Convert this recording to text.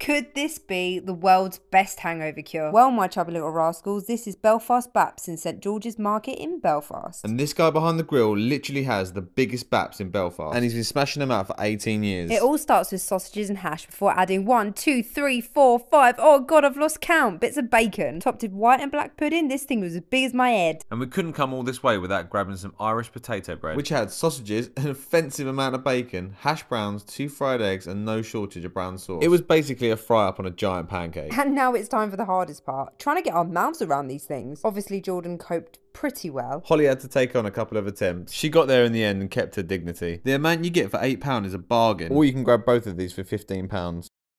Could this be the world's best hangover cure? Well, my chubby little rascals, this is Belfast Baps in St George's Market in Belfast. And this guy behind the grill literally has the biggest baps in Belfast. And he's been smashing them out for 18 years. It all starts with sausages and hash before adding one, two, three, four, five. Oh god, I've lost count. Bits of bacon. Topped with white and black pudding. This thing was as big as my head. And we couldn't come all this way without grabbing some Irish potato bread. which had sausages, an offensive amount of bacon, hash browns, two fried eggs, and no shortage of brown sauce. It was basically a fry up on a giant pancake. And now it's time for the hardest part trying to get our mouths around these things. Obviously, Jordan coped pretty well. Holly had to take on a couple of attempts. She got there in the end and kept her dignity. The amount you get for £8 is a bargain. Or you can grab both of these for £15.